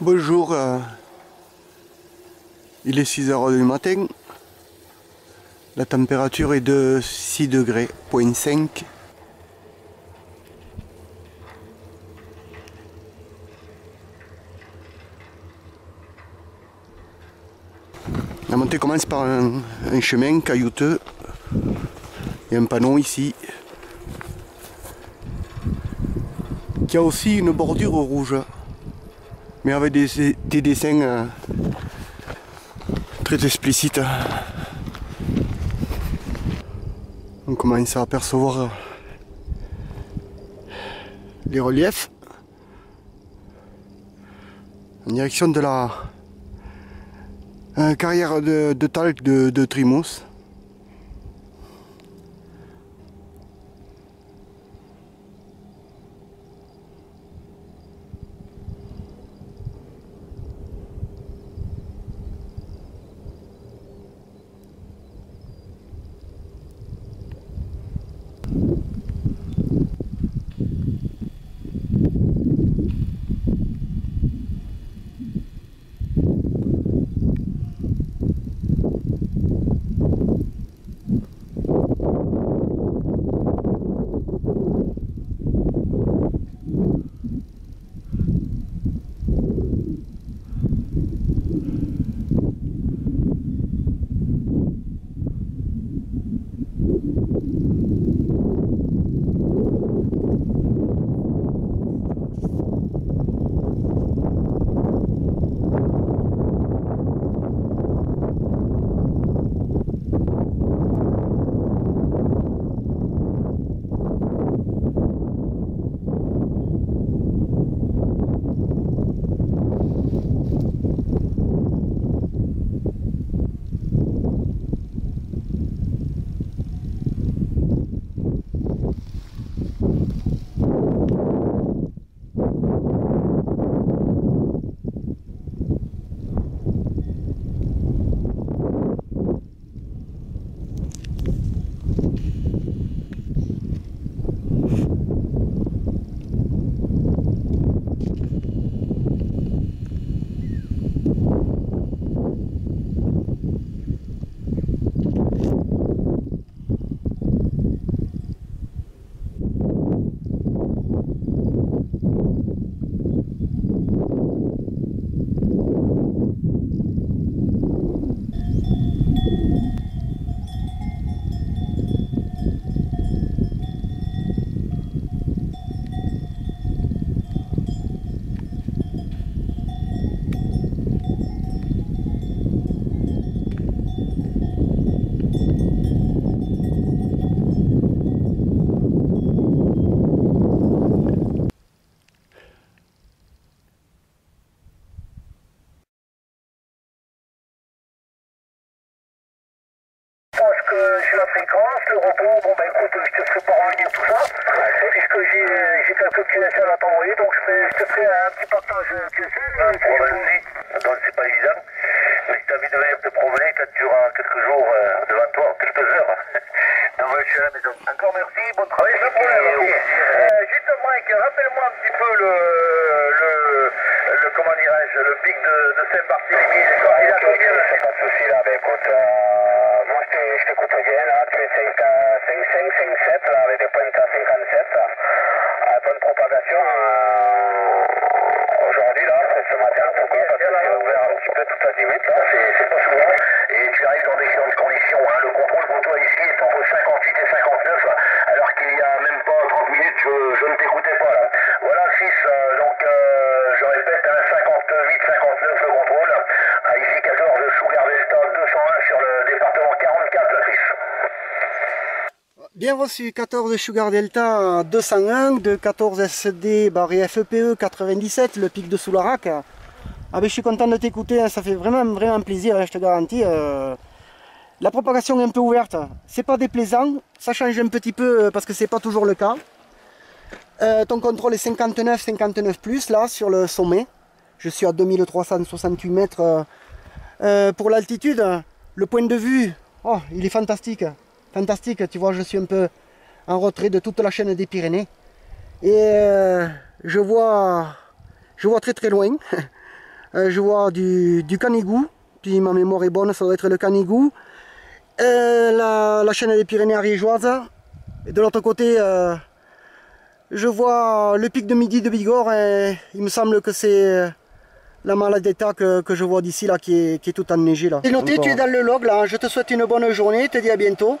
Bonjour, euh, il est 6 h du matin. La température est de 6 degrés, point 5. La montée commence par un chemin caillouteux. Il y a un panneau ici qui a aussi une bordure rouge mais avec des, des dessins euh, très explicites. On commence à apercevoir les reliefs en direction de la euh, carrière de, talc de, de Trimous. Maison. Encore merci, bon travail, sans problème. Euh, juste Mike, rappelle-moi un petit peu le, le, le comment dirais-je, le pic de, de Saint-Barthélemy, il a combien là Pas de soucis là, ben écoute, euh, moi je te- je t'écoute bien là, tu es 5, 5, 5, 5, 7 là, avec des pointes à 57, à bonne propagation. euh, Aujourd'hui là, c'est ce matin, pourquoi Parce que tu as ouvert un petit peu toute la limite là, c'est c'est pas souvent, et tu arrives dans d'excellentes conditions. Hein. Le contrôle Bien reçu, 14 Sugar Delta 201, de 14 SD barré FEPE 97, le pic de Soularac. Ah ben, je suis content de t'écouter, hein, ça fait vraiment, vraiment plaisir, hein, je te garantis. euh, la propagation est un peu ouverte, c'est pas déplaisant, ça change un petit peu euh, parce que c'est pas toujours le cas. Euh, ton contrôle est 59, 59 plus là sur le sommet. Je suis à 2368 mètres pour l'altitude. Le point de vue, oh, il est fantastique. Fantastique, tu vois, je suis un peu en retrait de toute la chaîne des Pyrénées. Et euh, je vois je vois très très loin. Euh, je vois du, du Canigou, puis ma mémoire est bonne, ça doit être le Canigou. Euh, la, la, chaîne des Pyrénées ariégeoises. Et de l'autre côté, euh, je vois le pic de midi de Bigorre et il me semble que c'est la malade d'état que, que, je vois d'ici là qui est, qui est tout enneigé là. Et noté, tu es dans le log là, je te souhaite une bonne journée, te dis à bientôt.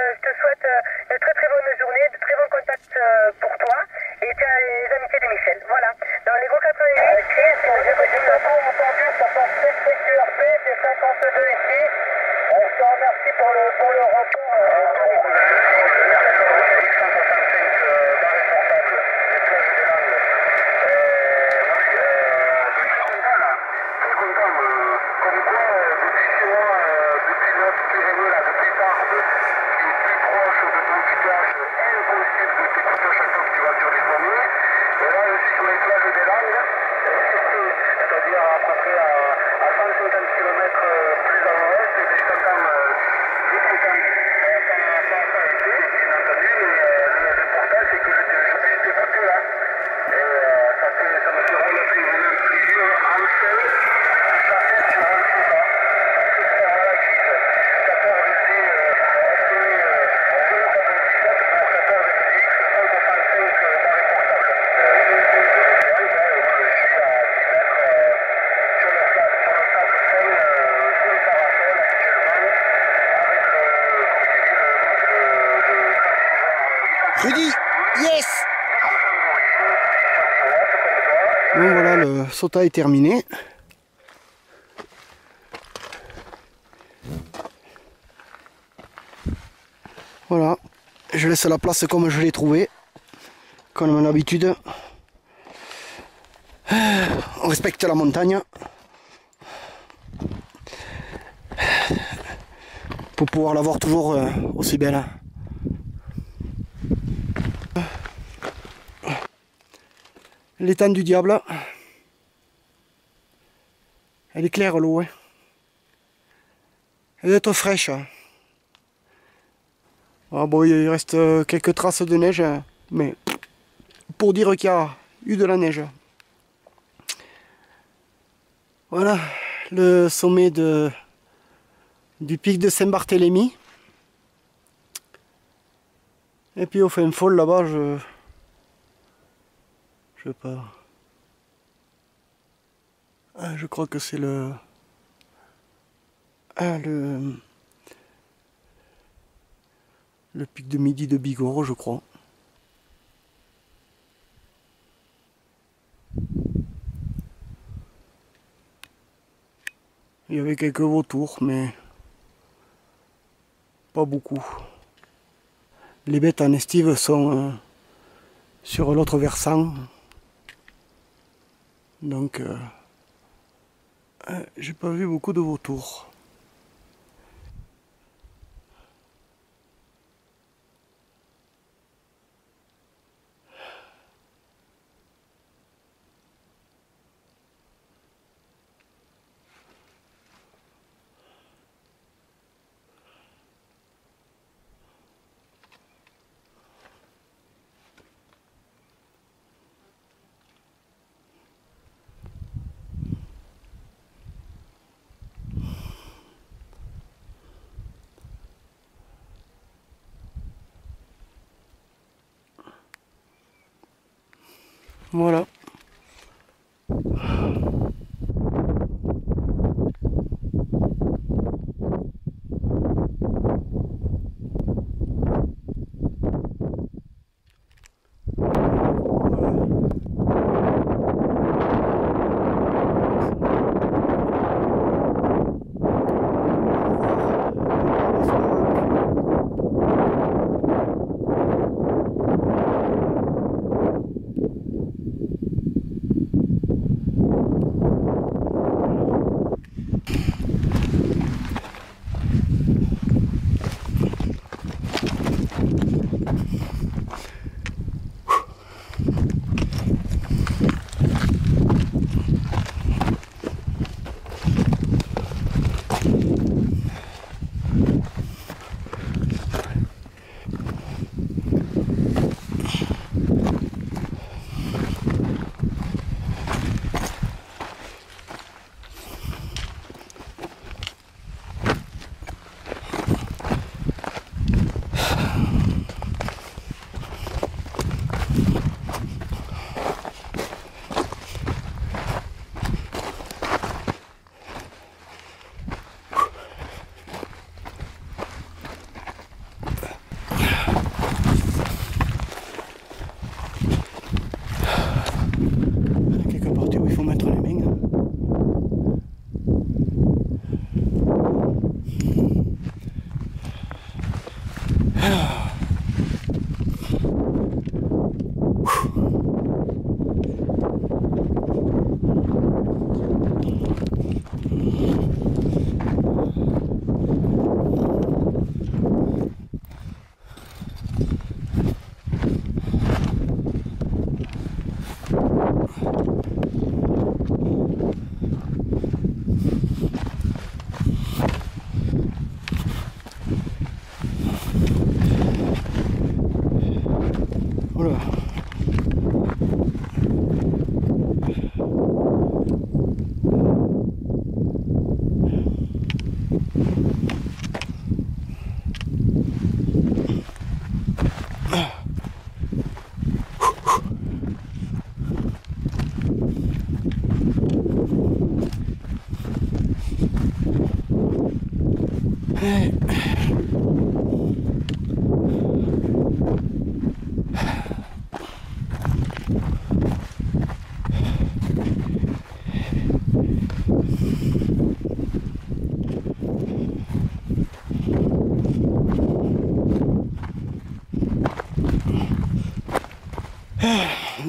Euh, je te souhaite euh, de très très bonne journée, de très bons contacts euh, pour toi et tu as les amitiés de Michel. Voilà. Dans les gros 88, Chris, j'ai entendu, ça passe très très QRP, c'est 52 ici. Je te remercie pour le, pour le. Rudy, yes Donc voilà, le sauta est terminé. Voilà, je laisse la place comme je l'ai trouvé, comme mon habitude. On respecte la montagne. Pour pouvoir la voir toujours euh, aussi belle. L'étang du diable. Elle est claire l'eau. Hein. Elle doit être fraîche. Hein. Ah bon, il reste euh, quelques traces de neige, hein. mais pour dire qu'il y a eu de la neige. Voilà le sommet du pic de Saint-Barthélemy. Et puis au fin fond là-bas, je, je sais pas. Ah, je crois que c'est le. Ah, le. Le pic de midi de Bigorre, je crois. Il y avait quelques vautours, mais pas beaucoup. Les bêtes en estive sont euh, sur l'autre versant. Donc, euh, euh, j'ai pas vu beaucoup de vautours. Voilà.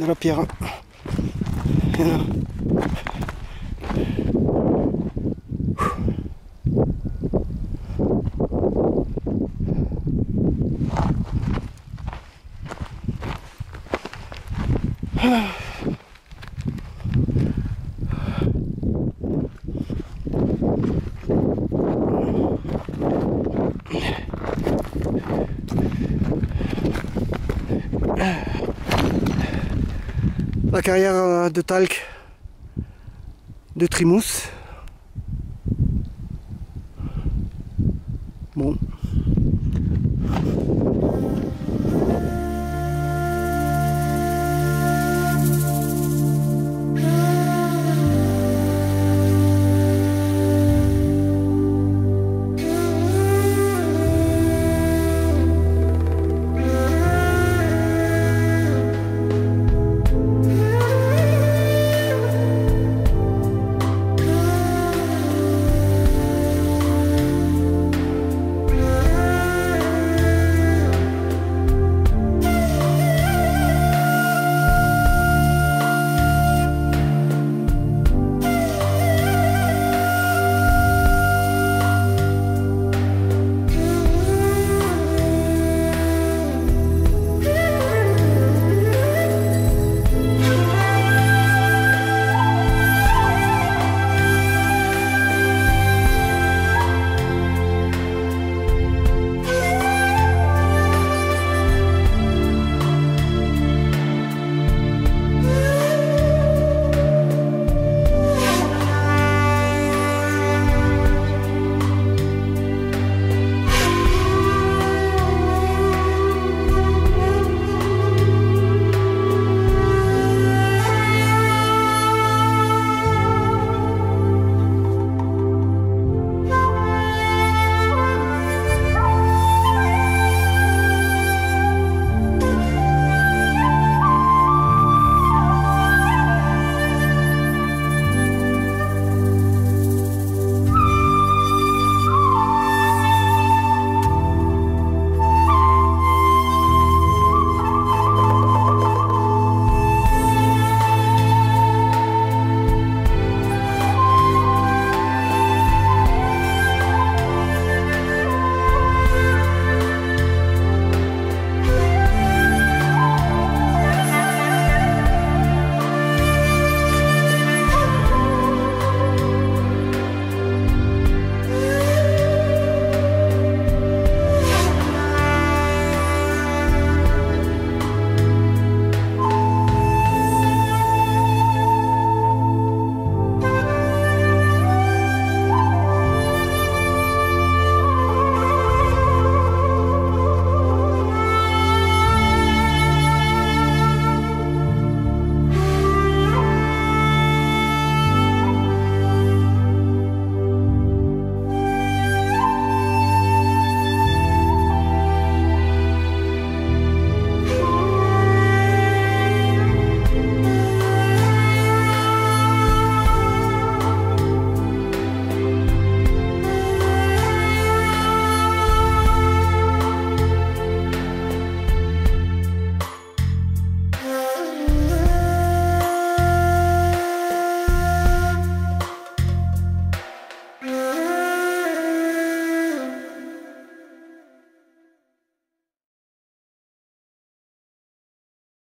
De la pierre. La carrière euh, de talc de Trimousse. Bon,